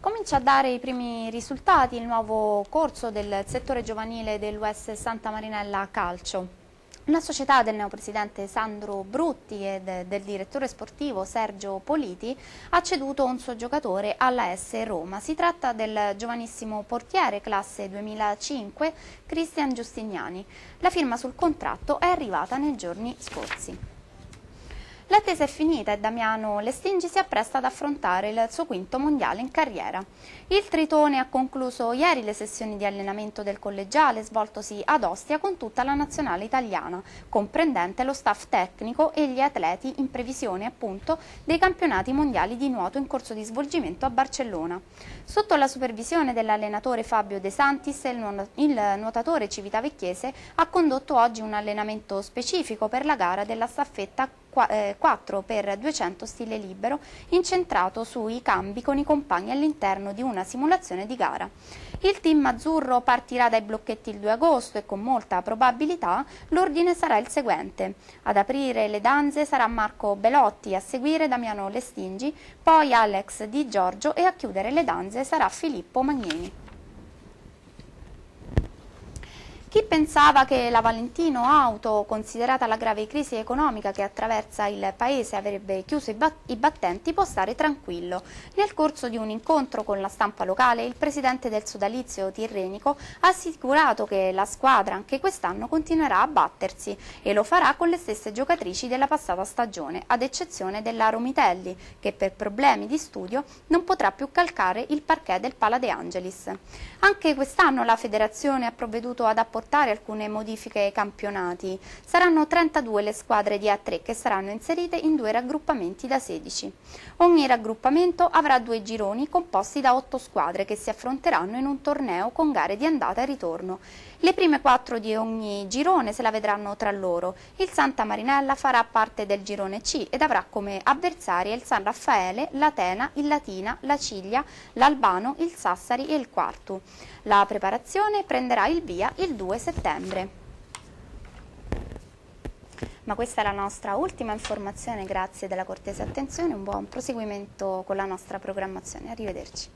Comincia a dare i primi risultati il nuovo corso del settore giovanile dell'US Santa Marinella Calcio. La società del neopresidente Sandro Brutti e del direttore sportivo Sergio Politi ha ceduto un suo giocatore alla S Roma. Si tratta del giovanissimo portiere classe 2005 Cristian Giustiniani. La firma sul contratto è arrivata nei giorni scorsi. L'attesa è finita e Damiano Lestingi si appresta ad affrontare il suo quinto mondiale in carriera. Il Tritone ha concluso ieri le sessioni di allenamento del collegiale svoltosi ad Ostia con tutta la nazionale italiana, comprendente lo staff tecnico e gli atleti in previsione appunto dei campionati mondiali di nuoto in corso di svolgimento a Barcellona. Sotto la supervisione dell'allenatore Fabio De Santis, il nuotatore civitavecchiese ha condotto oggi un allenamento specifico per la gara della staffetta 4 x 200 stile libero incentrato sui cambi con i compagni all'interno di una simulazione di gara. Il team azzurro partirà dai blocchetti il 2 agosto e con molta probabilità l'ordine sarà il seguente. Ad aprire le danze sarà Marco Belotti, a seguire Damiano Lestingi, poi Alex Di Giorgio e a chiudere le danze sarà Filippo Magnini. Chi pensava che la Valentino Auto, considerata la grave crisi economica che attraversa il paese, avrebbe chiuso i, bat i, battenti, può stare tranquillo. Nel corso di un incontro con la stampa locale, il presidente del sodalizio Tirrenico ha assicurato che la squadra anche quest'anno continuerà a battersi e lo farà con le stesse giocatrici della passata stagione, ad eccezione della Romitelli, che per problemi di studio non potrà più calcare il parquet del Pala De Angelis. Anche quest'anno la federazione ha provveduto ad apportare apportare alcune modifiche ai campionati. Saranno 32 le squadre di A3 che saranno inserite in due raggruppamenti da 16. Ogni raggruppamento avrà due gironi composti da 8 squadre che si affronteranno in un torneo con gare di andata e ritorno. Le prime quattro di ogni girone se la vedranno tra loro. Il Santa Marinella farà parte del girone C ed avrà come avversari il San Raffaele, l'Atena, il Latina, la Ciglia, l'Albano, il Sassari e il Quartu. La preparazione prenderà il via il 2 settembre. Ma questa è la nostra ultima informazione, grazie della cortese attenzione, un buon proseguimento con la nostra programmazione. Arrivederci.